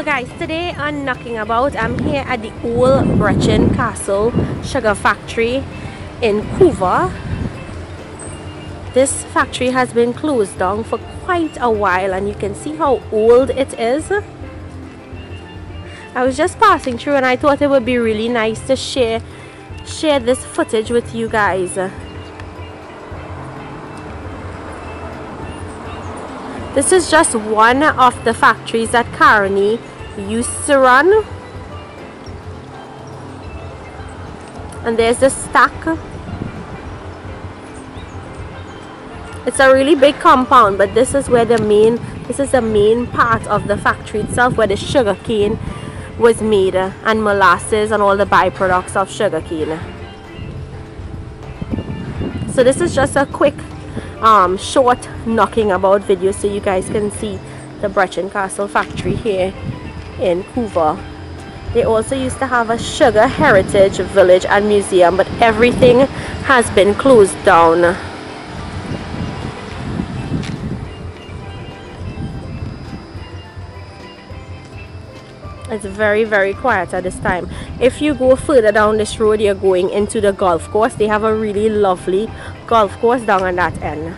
guys, today on Knocking About, I'm here at the old Brechin Castle Sugar Factory in Couva. This factory has been closed down for quite a while and you can see how old it is. I was just passing through and I thought it would be really nice to share share this footage with you guys. This is just one of the factories that Caroni used to run. And there's the stack. It's a really big compound, but this is where the main, this is the main part of the factory itself where the sugar cane was made uh, and molasses and all the byproducts of sugar cane. So this is just a quick um, short knocking about video so you guys can see the Brechin Castle factory here in Couva. They also used to have a sugar heritage village and museum but everything has been closed down. It's very very quiet at this time. If you go further down this road you're going into the golf course. They have a really lovely golf course down on that end